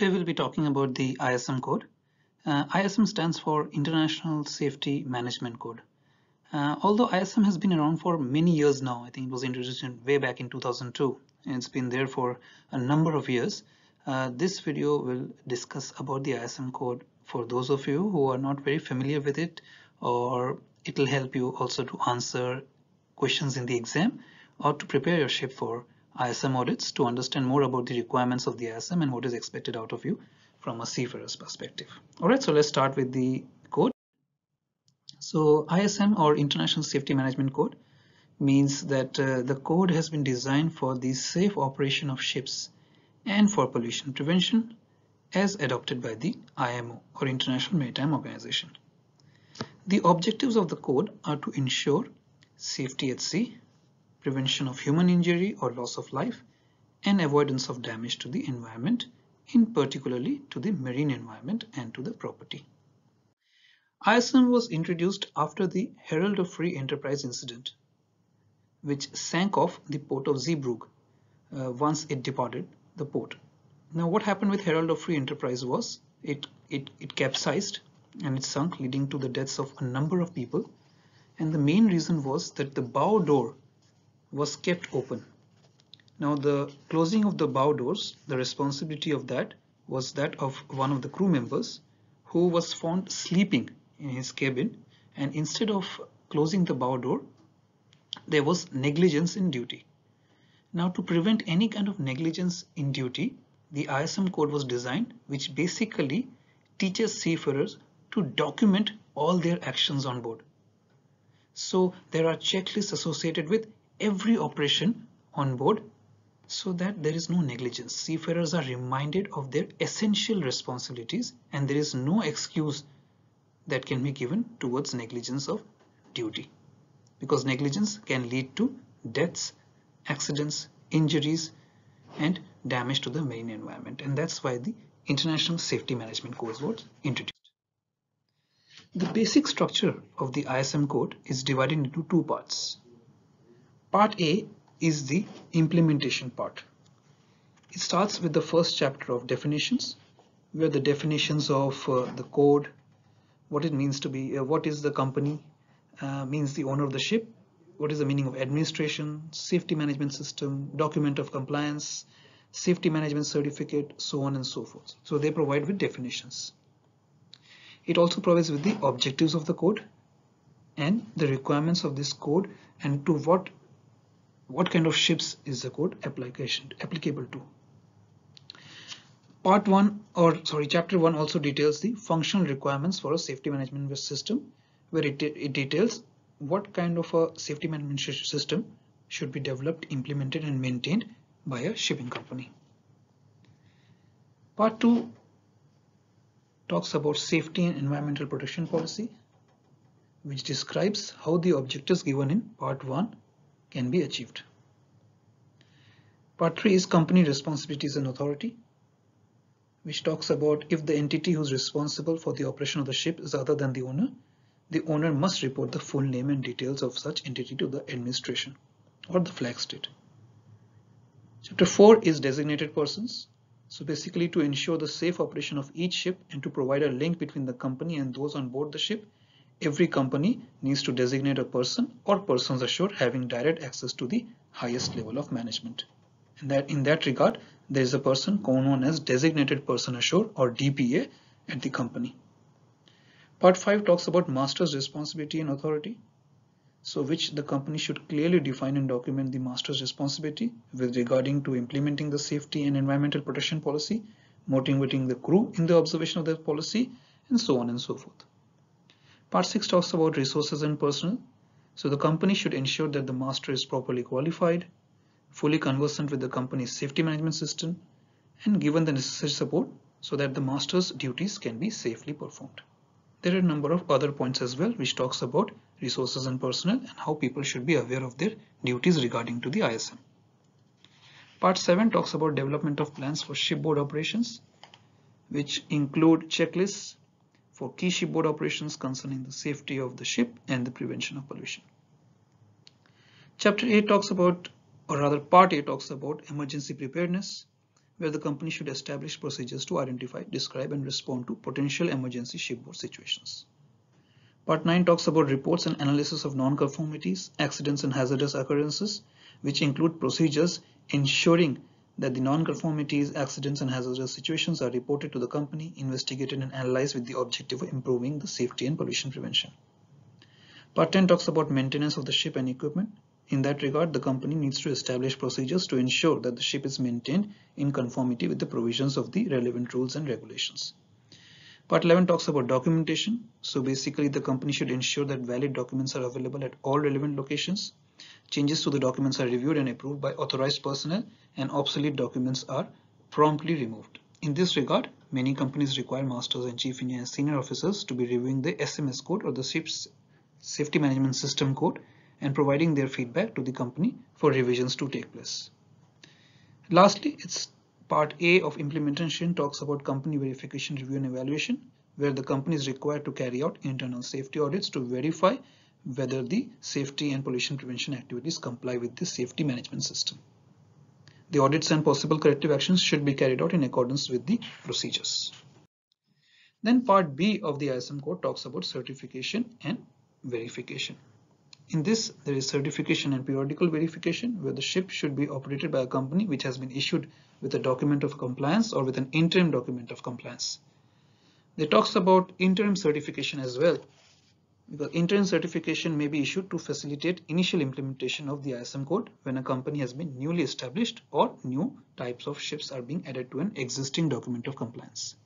Today we'll be talking about the ISM code. Uh, ISM stands for International Safety Management Code. Uh, although ISM has been around for many years now, I think it was introduced in, way back in 2002 and it's been there for a number of years. Uh, this video will discuss about the ISM code for those of you who are not very familiar with it or it will help you also to answer questions in the exam or to prepare your ship for ISM audits to understand more about the requirements of the ISM and what is expected out of you from a seafarer's perspective. All right, so let's start with the code. So ISM or International Safety Management Code means that uh, the code has been designed for the safe operation of ships and for pollution prevention as adopted by the IMO or International Maritime Organization. The objectives of the code are to ensure safety at sea, prevention of human injury or loss of life, and avoidance of damage to the environment, in particularly to the marine environment and to the property. ISM was introduced after the Herald of Free Enterprise incident, which sank off the port of Zeebrugge uh, once it departed the port. Now what happened with Herald of Free Enterprise was it, it, it capsized and it sunk leading to the deaths of a number of people and the main reason was that the bow door was kept open. Now the closing of the bow doors, the responsibility of that was that of one of the crew members who was found sleeping in his cabin and instead of closing the bow door, there was negligence in duty. Now to prevent any kind of negligence in duty, the ISM code was designed which basically teaches seafarers to document all their actions on board. So there are checklists associated with every operation on board so that there is no negligence. Seafarers are reminded of their essential responsibilities and there is no excuse that can be given towards negligence of duty because negligence can lead to deaths, accidents, injuries and damage to the marine environment and that's why the International Safety Management Code was introduced. The basic structure of the ISM code is divided into two parts. Part A is the implementation part. It starts with the first chapter of definitions, where the definitions of uh, the code, what it means to be, uh, what is the company, uh, means the owner of the ship, what is the meaning of administration, safety management system, document of compliance, safety management certificate, so on and so forth. So they provide with definitions. It also provides with the objectives of the code and the requirements of this code and to what what kind of ships is the code application applicable to? Part 1 or sorry chapter 1 also details the functional requirements for a safety management system where it, it details what kind of a safety management system should be developed implemented and maintained by a shipping company. Part 2 talks about safety and environmental protection policy which describes how the objectives given in part 1 can be achieved. Part 3 is company responsibilities and authority, which talks about if the entity who is responsible for the operation of the ship is other than the owner, the owner must report the full name and details of such entity to the administration or the flag state. Chapter 4 is designated persons. So basically to ensure the safe operation of each ship and to provide a link between the company and those on board the ship, every company needs to designate a person or persons ashore having direct access to the highest level of management. And that in that regard, there is a person known as designated person ashore or DPA at the company. Part 5 talks about master's responsibility and authority. So which the company should clearly define and document the master's responsibility with regarding to implementing the safety and environmental protection policy, motivating the crew in the observation of that policy, and so on and so forth. Part 6 talks about resources and personnel. So the company should ensure that the master is properly qualified, fully conversant with the company's safety management system, and given the necessary support so that the master's duties can be safely performed. There are a number of other points as well which talks about resources and personnel and how people should be aware of their duties regarding to the ISM. Part 7 talks about development of plans for shipboard operations which include checklists for key shipboard operations concerning the safety of the ship and the prevention of pollution. Chapter 8 talks about or rather part A talks about emergency preparedness where the company should establish procedures to identify, describe and respond to potential emergency shipboard situations. Part 9 talks about reports and analysis of non-conformities, accidents and hazardous occurrences, which include procedures ensuring that the non-conformities, accidents and hazardous situations are reported to the company, investigated and analyzed with the objective of improving the safety and pollution prevention. Part 10 talks about maintenance of the ship and equipment. In that regard, the company needs to establish procedures to ensure that the ship is maintained in conformity with the provisions of the relevant rules and regulations. Part 11 talks about documentation. So basically the company should ensure that valid documents are available at all relevant locations. Changes to the documents are reviewed and approved by authorized personnel and obsolete documents are promptly removed. In this regard, many companies require masters and chief engineer senior officers to be reviewing the SMS code or the ship's safety management system code and providing their feedback to the company for revisions to take place. Lastly, it's part A of implementation talks about company verification review and evaluation where the company is required to carry out internal safety audits to verify whether the safety and pollution prevention activities comply with the safety management system. The audits and possible corrective actions should be carried out in accordance with the procedures. Then part B of the ISM code talks about certification and verification. In this, there is certification and periodical verification where the ship should be operated by a company which has been issued with a document of compliance or with an interim document of compliance. They talks about interim certification as well because interim certification may be issued to facilitate initial implementation of the ISM code when a company has been newly established or new types of ships are being added to an existing document of compliance.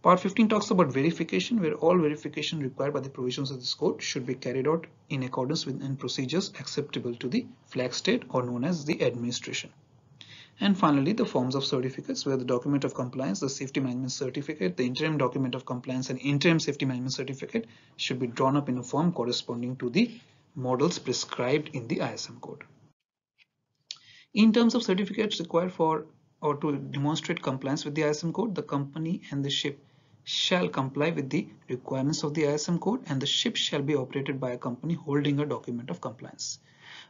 Part 15 talks about verification where all verification required by the provisions of this code should be carried out in accordance with and procedures acceptable to the flag state or known as the administration. And finally, the forms of certificates where the document of compliance, the safety management certificate, the interim document of compliance and interim safety management certificate should be drawn up in a form corresponding to the models prescribed in the ISM code. In terms of certificates required for or to demonstrate compliance with the ISM code, the company and the ship shall comply with the requirements of the ISM code and the ship shall be operated by a company holding a document of compliance.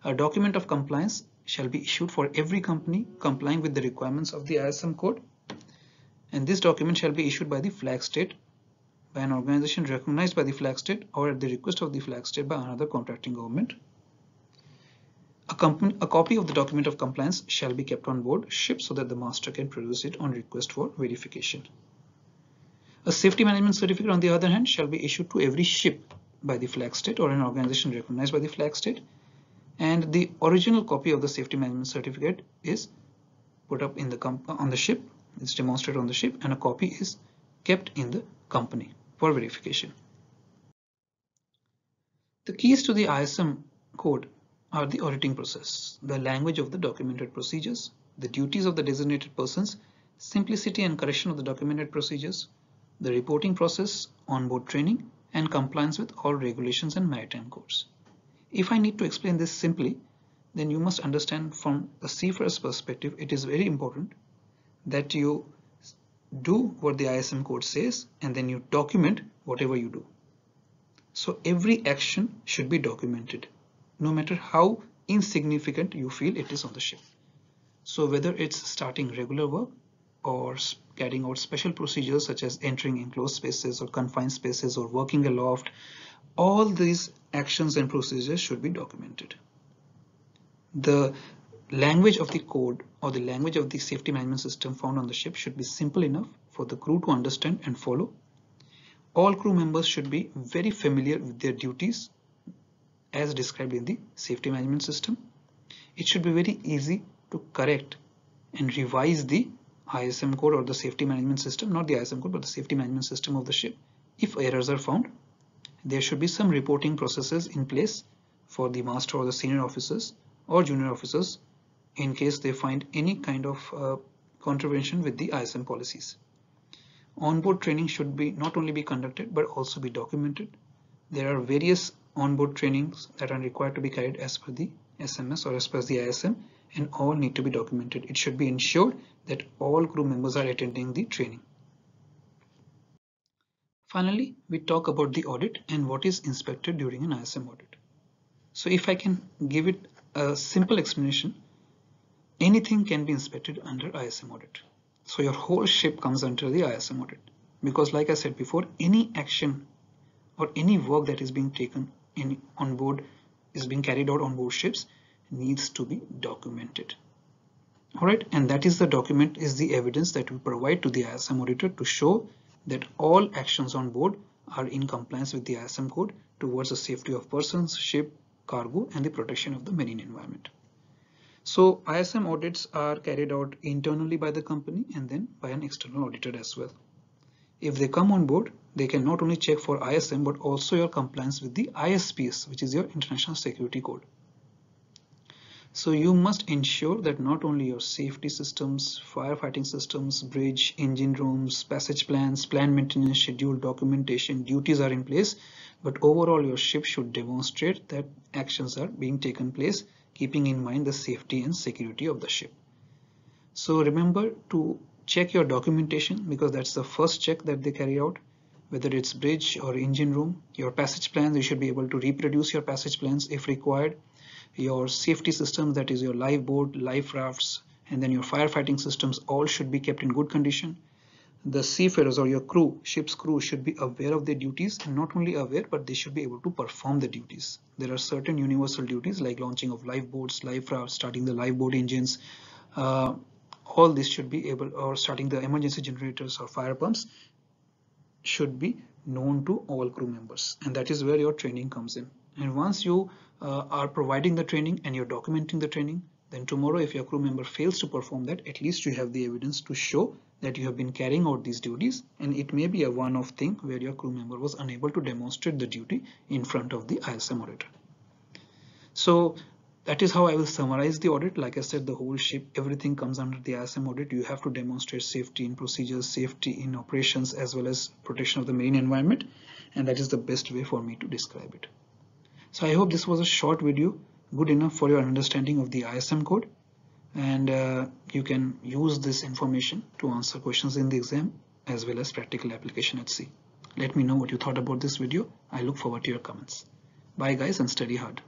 A document of compliance shall be issued for every company complying with the requirements of the ISM code and this document shall be issued by the flag state by an organization recognized by the flag state or at the request of the flag state by another contracting government. A, a copy of the document of compliance shall be kept on board ship so that the master can produce it on request for verification. A safety management certificate, on the other hand, shall be issued to every ship by the flag state or an organization recognized by the flag state. And the original copy of the safety management certificate is put up in the on the ship. It's demonstrated on the ship, and a copy is kept in the company for verification. The keys to the ISM code are the auditing process, the language of the documented procedures, the duties of the designated persons, simplicity and correction of the documented procedures, the reporting process, onboard training, and compliance with all regulations and maritime codes. If I need to explain this simply, then you must understand from a seafarer's perspective, it is very important that you do what the ISM code says and then you document whatever you do. So every action should be documented, no matter how insignificant you feel it is on the ship. So whether it's starting regular work or carrying out special procedures such as entering enclosed spaces or confined spaces or working aloft, all these actions and procedures should be documented. The language of the code or the language of the safety management system found on the ship should be simple enough for the crew to understand and follow. All crew members should be very familiar with their duties as described in the safety management system. It should be very easy to correct and revise the ISM code or the safety management system, not the ISM code, but the safety management system of the ship. If errors are found, there should be some reporting processes in place for the master or the senior officers or junior officers in case they find any kind of uh, contravention with the ISM policies. Onboard training should be not only be conducted but also be documented. There are various onboard trainings that are required to be carried as per the SMS or as per the ISM and all need to be documented. It should be ensured that all crew members are attending the training. Finally, we talk about the audit and what is inspected during an ISM audit. So if I can give it a simple explanation, anything can be inspected under ISM audit. So your whole ship comes under the ISM audit because like I said before, any action or any work that is being taken in on board is being carried out on board ships needs to be documented. Alright, and that is the document is the evidence that we provide to the ISM auditor to show that all actions on board are in compliance with the ISM code towards the safety of persons, ship, cargo, and the protection of the marine environment. So ISM audits are carried out internally by the company and then by an external auditor as well. If they come on board, they can not only check for ISM but also your compliance with the ISPS, which is your International Security Code. So you must ensure that not only your safety systems, firefighting systems, bridge, engine rooms, passage plans, plan maintenance schedule, documentation, duties are in place, but overall your ship should demonstrate that actions are being taken place, keeping in mind the safety and security of the ship. So remember to check your documentation because that's the first check that they carry out whether it's bridge or engine room your passage plans you should be able to reproduce your passage plans if required your safety systems that is your lifeboat life rafts and then your firefighting systems all should be kept in good condition. The seafarers or your crew ship's crew should be aware of their duties and not only aware but they should be able to perform the duties. There are certain universal duties like launching of lifeboats life rafts starting the lifeboat engines uh, all this should be able or starting the emergency generators or fire pumps should be known to all crew members and that is where your training comes in and once you uh, are providing the training and you're documenting the training then tomorrow if your crew member fails to perform that at least you have the evidence to show that you have been carrying out these duties and it may be a one-off thing where your crew member was unable to demonstrate the duty in front of the ISM auditor. So that is how I will summarize the audit. Like I said, the whole ship, everything comes under the ISM audit. You have to demonstrate safety in procedures, safety in operations, as well as protection of the marine environment. And that is the best way for me to describe it. So I hope this was a short video, good enough for your understanding of the ISM code. And uh, you can use this information to answer questions in the exam as well as practical application at sea. Let me know what you thought about this video. I look forward to your comments. Bye guys and study hard.